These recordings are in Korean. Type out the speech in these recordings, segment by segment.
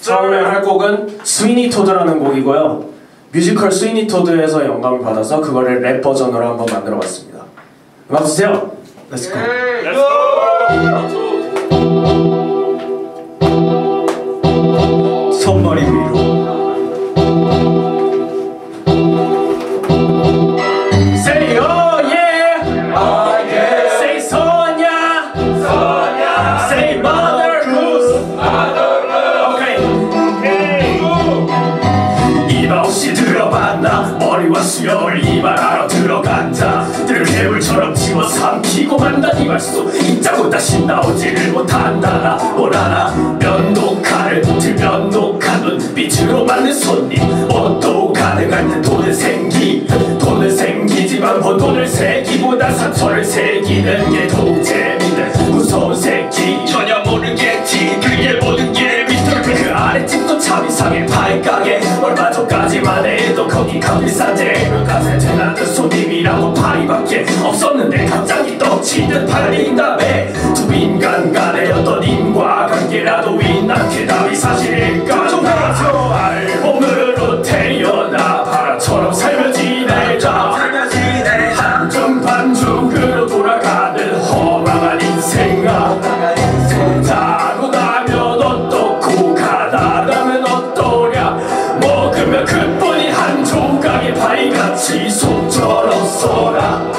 처음에 할 곡은 스위니 토드라는 곡이고요. 뮤지컬 스위니 토드에서 영감을 받아서 그거를 랩 버전으로 한번 만들어봤습니다. 음악 주세요. Let's go. 손머 수염을 이발하러 들어간다. 늘 개울처럼 집어 삼키고 만다. 이발소 입자고 다시 나오지를 못한다 나뭘 알아 면도칼을 들면 녹한 눈빛으로 맞는 손님. 때 돈은 생기 돈은 생기지만 번 돈을 세기보다 상처를 새기는 게 더 재밌는 무서운 새끼. 전혀 모르겠지. 그게 모든 게 미스터 그 아래집도 참 이상해. 전까지만 해도 거기 감리사제. 가세 되나는 손님이라고 파리밖에 없었는데 갑자기 떡치듯 팔린 다음에 두 인간 간의 어떤 인과관계라도 있나 그 답이 사실일까? 좀 해줘 알몸으로 태어나 바람처럼 살며 지내자. 한중 반중으로 돌아가는 허망한 인생아. 자고 나면 어떻고 가다라면 어떠냐 먹으면 그뿐인 한 조각의 파이같이 속처럼 써라.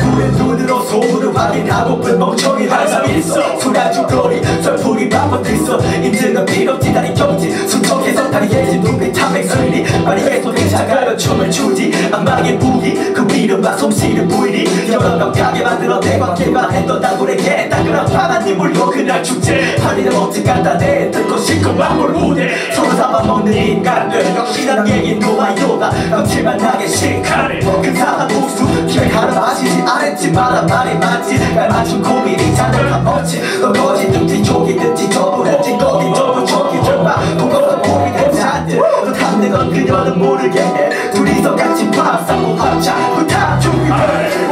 눈에 눈으로 소문을 확인하고픈 멍청이 항상 있어. 소나주거리 설풀이 바빠 들써 인증은 필요 다리 경지. 순척해서 다리 예지 눈빛 탐행 소리 파리에서 행차가려 춤을 추지? 안방의 무기. 그 위로만 솜씨를 부이리. 여러 명 가게 만들어 대박게만 했던 나굴에게 따끈한 파란님 물고 그날 축제. 파리는 멋진 간단해. 듣고 싶고 막물 무대. 서로 잡아먹는 인간들. 역시나 얘긴 노마요다 깜칠만 나게 실카를. 그 사람 복수. 기획하는 맛이지. 아랬지 말한 말이 맞지. 날 맞춘 고민이 잔뜩한 멋지. 너 거짓 건 그녀는 모르겠네 둘이서 같이 밥 싸고 합자 중이 알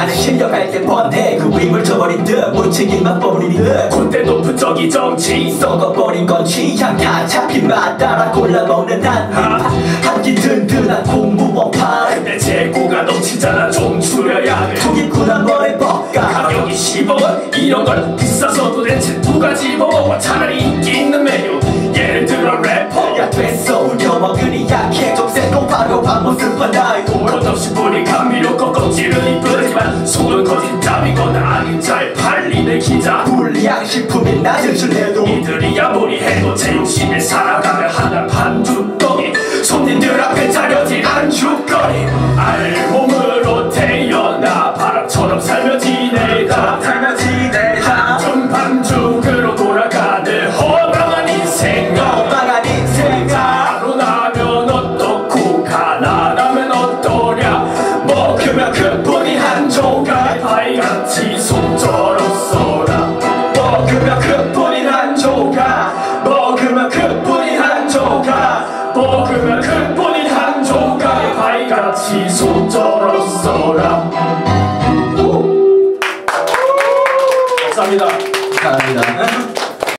아니 실력할 게 뻔해 그 위물 저버린 듯 무책임한 버리니 듯. 콧대 높은 저기 정치 썩어버린 건 취향 다 잡힌 맛 따라 골라먹는 한입 한끼 든든한 공무원 팔내 재고가 넘치잖아 좀 줄여야 돼. 투기꾼 한 번에 뻑가. 가격이 10원? 이런 걸 비싸서 도대체 누가 집어먹어? 차라리 인기 있는 메뉴. 예를 들어 래퍼. 야 됐어 우려 먹으니 약해. 좀 세고 바로 밥모습 봐나이 겉없이 보니 감미롭고 껍질은 이쁘지만. 속은 거진 짭이거나 아닌 잘 팔리는 기자. 불량식품이 낮은 술래도. 이들이 아무리 해도 제 욕심에 살아가면 하나 반두 덩이 손님들 앞에 차려진 안주거리 써라. 오. 감사합니다. 감사합니다